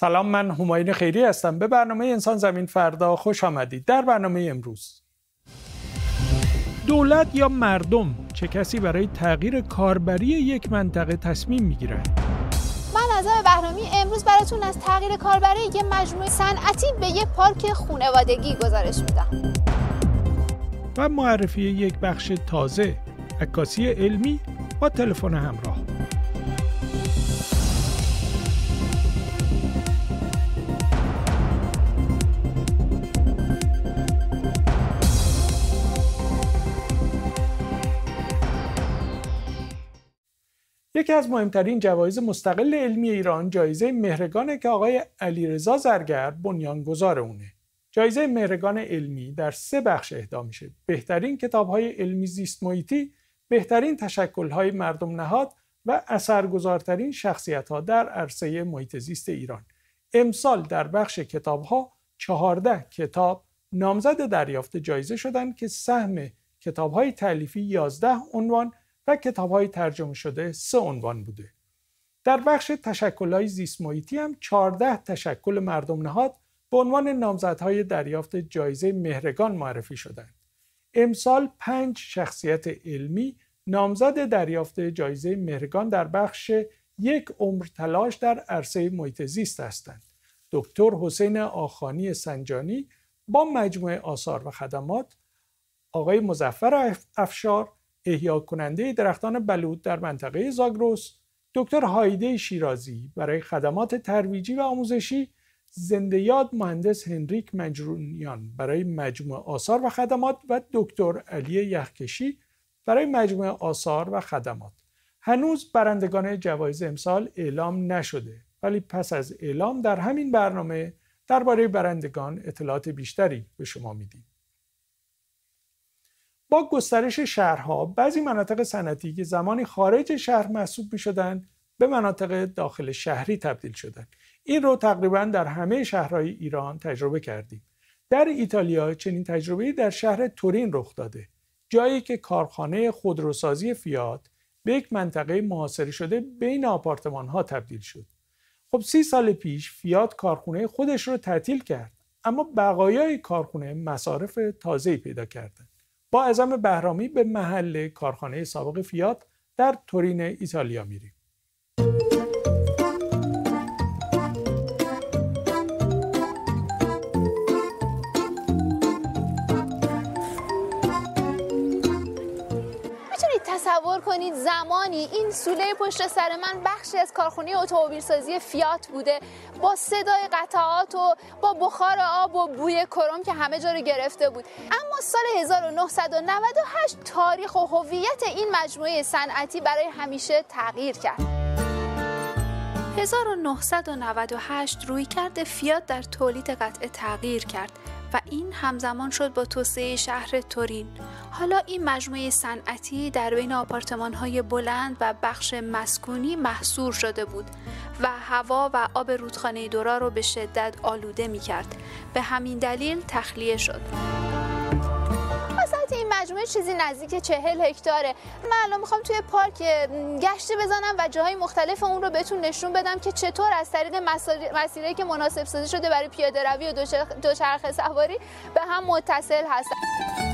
سلام من هماین خیری هستم. به برنامه انسان زمین فردا خوش آمدید. در برنامه امروز. دولت یا مردم چه کسی برای تغییر کاربری یک منطقه تصمیم می‌گیرند من نظر بهرامی امروز براتون از تغییر کاربری یک مجموعه صنعتی به یک پارک خانوادگی گزارش میدم. و معرفی یک بخش تازه عکاسی علمی با تلفن همراه. یکی از مهمترین جوایز مستقل علمی ایران جایزه مهرگانه که آقای علیرضا زرگر بنیانگذار اونه. جایزه مهرگان علمی در سه بخش اهدا میشه. بهترین کتابهای علمی زیست محیطی، بهترین تشکلهای مردم نهاد و اثرگذارترین شخصیتها در عرصه محیط زیست ایران. امسال در بخش کتابها 14 کتاب نامزد دریافت جایزه شدند که سهم کتابهای تعلیفی 11 عنوان و کتاب های ترجمه شده سه عنوان بوده. در بخش تشکل های زیست محیطی هم 14 تشکل مردم نهاد به عنوان نامزدهای دریافت جایزه مهرگان معرفی شدند. امسال پنج شخصیت علمی نامزد دریافت جایزه مهرگان در بخش یک عمر تلاش در عرصه محیط زیست هستند. دکتر حسین آخانی سنجانی با مجموعه آثار و خدمات آقای مزفر افشار احیا کننده درختان بلود در منطقه زاگروس دکتر هایده شیرازی برای خدمات ترویجی و آموزشی زنده یاد مهندس هنریک مجرونیان برای مجموعه آثار و خدمات و دکتر علی یخکشی برای مجموعه آثار و خدمات. هنوز برندگان جوایز امسال اعلام نشده ولی پس از اعلام در همین برنامه درباره برندگان اطلاعات بیشتری به شما میدیم. با گسترش شهرها بعضی مناطق صنعتی که زمانی خارج شهر محسوب می شدن به مناطق داخل شهری تبدیل شدند. این رو تقریبا در همه شهرهای ایران تجربه کردیم. در ایتالیا چنین تجربه‌ای در شهر تورین رخ داده جایی که کارخانه خودروسازی فیات به یک منطقه محاصره شده بین آپارتمان ها تبدیل شد. خب سی سال پیش فیات کارخونه خودش رو تعطیل کرد اما بقایای کارخونه مصارف تازه‌ای پیدا کردند. با ازم بهرامی به محل کارخانه سابق فیات در تورین ایتالیا میریم. تصور کنید زمانی این سوله پشت سر من بخشی از کارخونه اتومبیلسازی فیات بوده با صدای قطعات و با بخار آب و بوی کرم که همه جا رو گرفته بود. اما سال 1998 تاریخ و هویت این مجموعه صنعتی برای همیشه تغییر کرد. 1998 روی کرد فیات در تولید قطعه تغییر کرد. و این همزمان شد با توسعه شهر تورین حالا این مجموعه صنعتی در بین آپارتمان های بلند و بخش مسکونی محصور شده بود و هوا و آب رودخانه دورا رو به شدت آلوده می کرد. به همین دلیل تخلیه شد. چیزی نزدیک چهل هکتاره. من الان می‌خوام توی پارک گشتی بزنم و جاهای مختلف اون رو بهتون نشون بدم که چطور از طریق مسیری که مناسب سازی شده برای پیاده روی و دوچرخه سواری به هم متصل هستن.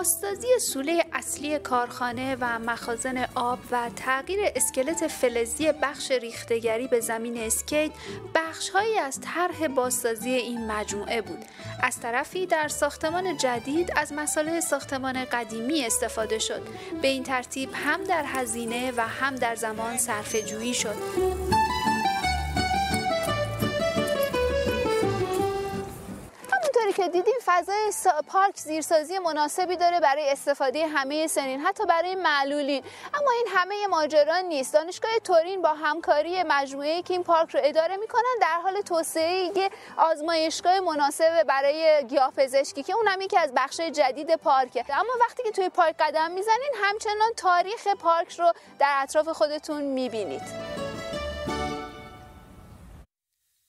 بازسازی سوله اصلی کارخانه و مخازن آب و تغییر اسکلت فلزی بخش ریختگری به زمین اسکیت بخشهایی از طرح بازسازی این مجموعه بود. از طرفی در ساختمان جدید از مساله ساختمان قدیمی استفاده شد. به این ترتیب هم در هزینه و هم در زمان صرفه جویی شد. که دیدیم فضای پارک زیرسازی مناسبی داره برای استفاده همه سنین حتی برای معلولین. اما این همه ماجرا نیست. دانشگاه تورین با همکاری مجموعه که این پارک رو اداره می‌کنن در حال توسعه آزمایشگاه مناسب برای گیاهپزشکی که اونم یکی از بخش جدید پارکه. اما وقتی که توی پارک قدم می‌زنین همچنان تاریخ پارک رو در اطراف خودتون می‌بینید.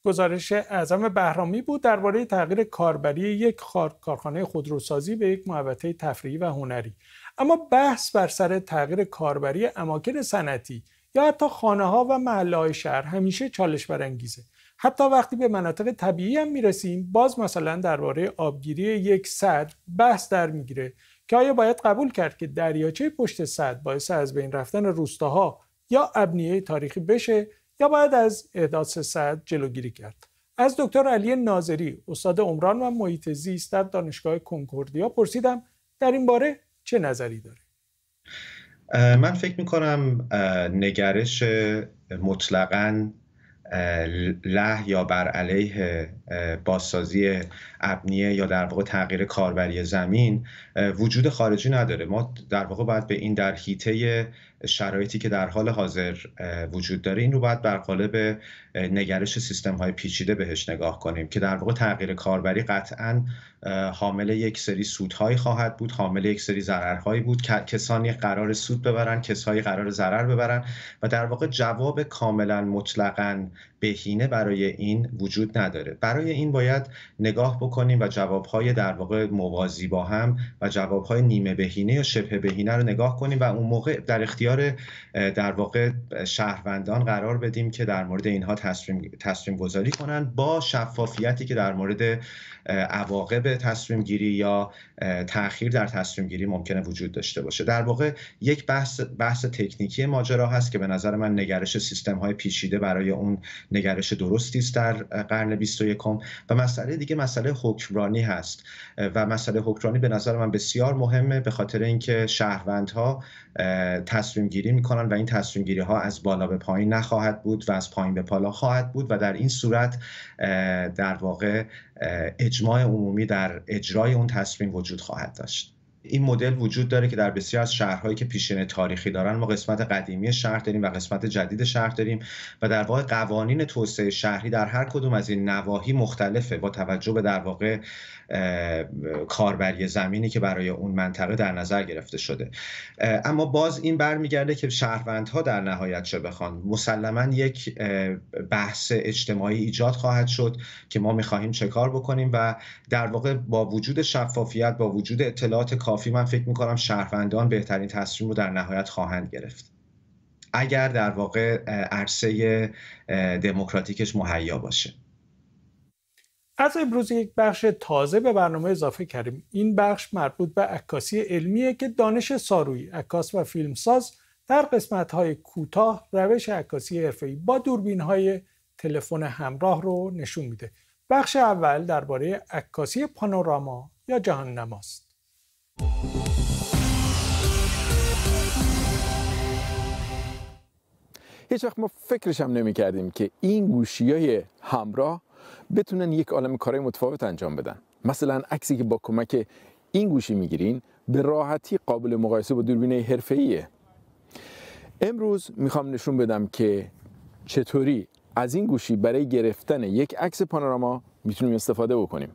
گزارش اعظم بهرامی بود درباره تغییر کاربری یک کارخانه خودروسازی به یک محوطه تفریحی و هنری. اما بحث بر سر تغییر کاربری اماکن صنعتی یا حتی خانه ها و محله های شهر همیشه چالش برانگیزه. حتی وقتی به مناطق طبیعی هم می‌رسیم باز مثلا درباره آبگیری یک صد بحث در می‌گیره که آیا باید قبول کرد که دریاچه پشت صد باعث از بین رفتن روستاها یا ابنیه تاریخی بشه یا باید از احداث صد جلوگیری کرد؟ از دکتر علی ناظری استاد عمران و محیط زیست در دانشگاه کنکوردیا پرسیدم در این باره چه نظری داره من فکر می کنم نگرش مطلقاً له یا بر علیه بازسازی ابنیه یا در واقع تغییر کاربری زمین وجود خارجی نداره. ما در واقع باید به این در حیطه شرایطی که در حال حاضر وجود داره. این رو باید بر قالب نگرش سیستم های پیچیده بهش نگاه کنیم که در واقع تغییر کاربری قطعا حامل یک سری سودهایی خواهد بود حامل یک سری ضررهایی بود کسانی قرار سود ببرن کسانی قرار ضرر ببرن و در واقع جواب کاملا مطلقا بهینه برای این وجود نداره. برای این باید نگاه بکنیم و جوابهای در واقع موازی با هم و جوابهای نیمه بهینه یا شبه بهینه رو نگاه کنیم و اون موقع در اختیار در واقع شهروندان قرار بدیم که در مورد اینها تصمیم, تصمیم گذاری کنند با شفافیتی که در مورد عواقب تصمیم گیری یا تاخیر در تصمیم گیری ممکنه وجود داشته باشه. در واقع یک بحث بحث تکنیکی ماجرا هست که به نظر من نگرش سیستم های پیچیده برای اون نگرش درستی است در قرن 21 و مسئله دیگه مسئله حکمرانی هست. و مسئله حکمرانی به نظر من بسیار مهمه به خاطر اینکه شهروندها تصمیم گیری می‌کنن و این تصمیم گیری ها از بالا به پایین نخواهد بود و از پایین به بالا خواهد بود و در این صورت در واقع اجماع عمومی در اجرای اون تصمیم وجود خواهد داشت. این مدل وجود داره که در بسیار از شهرهایی که پیشینه تاریخی دارن ما قسمت قدیمی شهر داریم و قسمت جدید شهر داریم و در واقع قوانین توسعه شهری در هر کدوم از این نواحی مختلفه با توجه به در واقع کاربری زمینی که برای اون منطقه در نظر گرفته شده. اما باز این برمیگرده که شهروندها در نهایت چه بخوان؟ مسلما یک بحث اجتماعی ایجاد خواهد شد که ما می‌خواهیم چه کار بکنیم و در واقع با وجود شفافیت با وجود اطلاعات کافی من فکر می‌کنم شهروندان بهترین تصمیم رو در نهایت خواهند گرفت. اگر در واقع عرصه دموکراتیکش مهیا باشه. از امروز یک بخش تازه به برنامه اضافه کردیم. این بخش مربوط به عکاسی علمیه که دانش ساروی عکاس و فیلمساز در قسمت های کوتاه روش عکاسی حرفه‌ای با دوربین های تلفن همراه رو نشون میده. بخش اول درباره عکاسی پانوراما یا جهان نماست. هیچ وقت ما فکرش هم نمی کردیم که این گوشی های همراه بتونن یک عالم کارهای متفاوت انجام بدن. مثلا عکسی که با کمک این گوشی می‌گیرین به راحتی قابل مقایسه با دوربین حرفه‌ایه. امروز می‌خوام نشون بدم که چطوری از این گوشی برای گرفتن یک عکس پانوراما می‌تونیم استفاده بکنیم.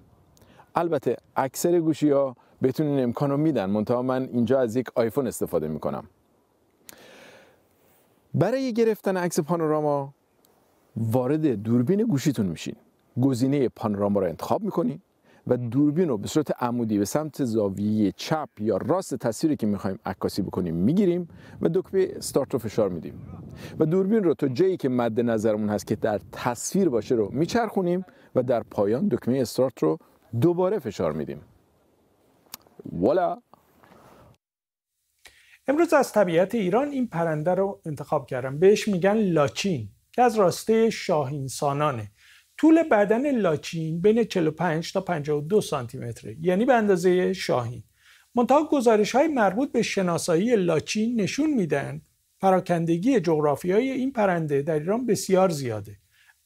البته اکثر گوشی ها بهتون این امکان رو میدن. منتها من اینجا از یک آیفون استفاده می‌کنم. برای گرفتن عکس پانوراما وارد دوربین گوشیتون میشین. گزینه پانوراما رو انتخاب می‌کنین و دوربین رو به صورت عمودی به سمت زاویه چپ یا راست تصویری که می‌خوایم عکاسی بکنیم می‌گیریم و دکمه استارت رو فشار میدیم. و دوربین رو تا جایی که مد نظرمون هست که در تصویر باشه رو میچرخونیم و در پایان دکمه استارت رو دوباره فشار میدیم. والا امروز از طبیعت ایران این پرنده رو انتخاب کردم. بهش میگن لاچین که از راسته شاهینسانانه. طول بدن لاچین بین 45 تا 52 سانتی متره یعنی به اندازه شاهین. منتها گزارش های مربوط به شناسایی لاچین نشون میدن پراکندگی جغرافیایی این پرنده در ایران بسیار زیاده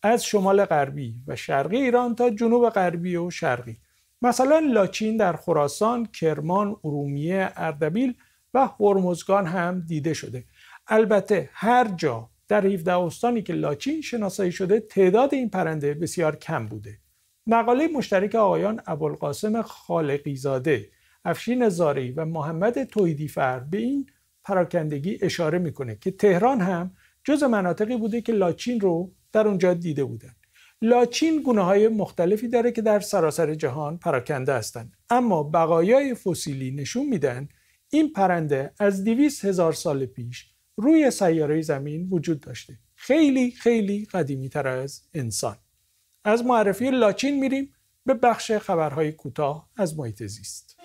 از شمال غربی و شرقی ایران تا جنوب غربی و شرقی. مثلا لاچین در خراسان، کرمان، ارومیه، اردبیل و هرمزگان هم دیده شده. البته هر جا در 17 استانی که لاچین شناسایی شده تعداد این پرنده بسیار کم بوده. مقاله مشترک آقایان ابوالقاسم خالقیزاده افشین زاری و محمد تویدیفر به این پراکندگی اشاره می‌کنه که تهران هم جز مناطقی بوده که لاچین رو در اونجا دیده بودن. لاچین گونه های مختلفی داره که در سراسر جهان پراکنده هستند. اما بقایای فسیلی نشون میدن این پرنده از 200 هزار سال پیش روی سیاره زمین وجود داشته. خیلی خیلی قدیمی تر از انسان. از معرفی لاچین میریم به بخش خبرهای کوتاه از محیط زیست.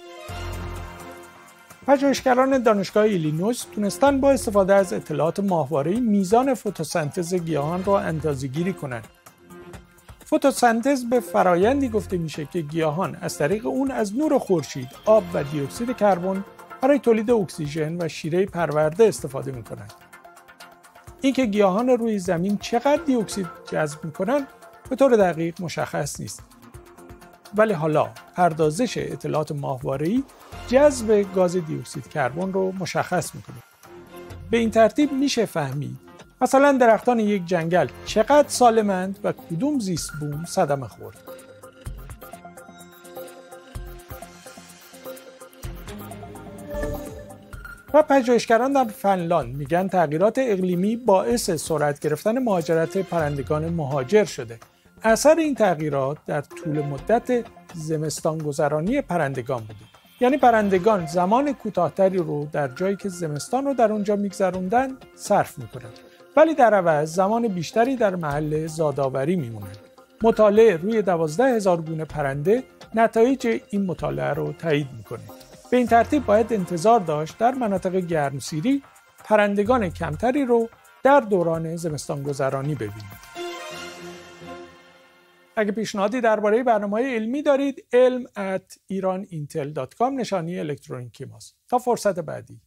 پژوهشگران دانشگاه ایلینوس تونستن با استفاده از اطلاعات ماهواره‌ای میزان فتوسنتز گیاهان را اندازه‌گیری کنند. فتوسنتز به فرایندی گفته میشه که گیاهان از طریق اون از نور خورشید، آب و دیوکسید کربن برای تولید اکسیژن و شیره پرورده استفاده می‌کنند. اینکه گیاهان روی زمین چقدر دیوکسید جذب می‌کنند به طور دقیق مشخص نیست. ولی حالا پردازش اطلاعات ماهواره‌ای جذب گاز دیوکسید کربن رو مشخص می‌کنه به این ترتیب میشه فهمید مثلا درختان یک جنگل چقدر سالمند و کدوم زیست بوم صدمه خورد؟ و پژوهشگران در فنلاند میگن تغییرات اقلیمی باعث سرعت گرفتن مهاجرت پرندگان مهاجر شده. اثر این تغییرات در طول مدت زمستان گذرانی پرندگان بوده. یعنی پرندگان زمان کوتاهتری رو در جایی که زمستان رو در اونجا میگذروندن صرف می‌کنند. ولی در عوض زمان بیشتری در محل زادآوری میمونند مطالعه روی دوازده هزار گونه پرنده نتایج این مطالعه رو تایید می‌کنه. به این ترتیب باید انتظار داشت در مناطق گرمسیری پرندگان کمتری رو در دوران زمستان گذرانی ببینید اگه پیشنهادی درباره برنامه علمی دارید علم at nشانی الکترونیکی ماست. تا فرصت بعدی.